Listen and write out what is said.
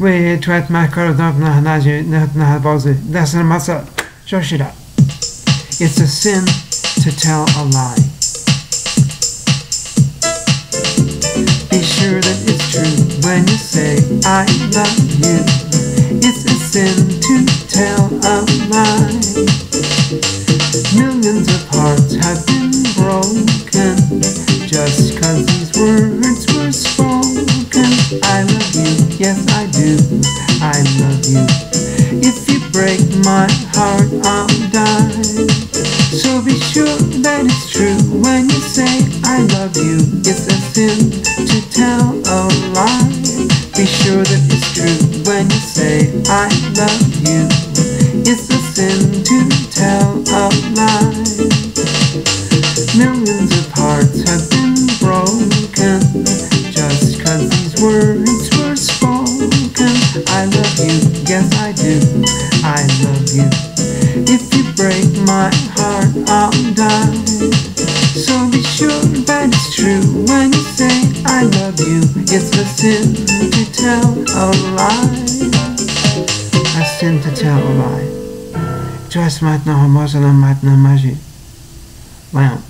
وتوات مهكر ذنب نهناجي نهت that's an matter it's a sin to tell a lie. Be sure that it's true when you say I love you. It's a sin to tell a lie. Millions of hearts have been broken just cause these words were spoken. I yes I do. I love you. If you break my heart, I'll die. So be sure that it's true when you say I love you. It's a sin to tell a lie. Be sure that it's true when you say I love you. It's a sin to tell a lie. Millions of hearts have been broken just cause these words were I love you, yes I do. I love you. If you break my heart, I'll die. So be sure that it's true when you say I love you. It's a sin to tell a lie. A sin to tell a lie. Just. Voyons.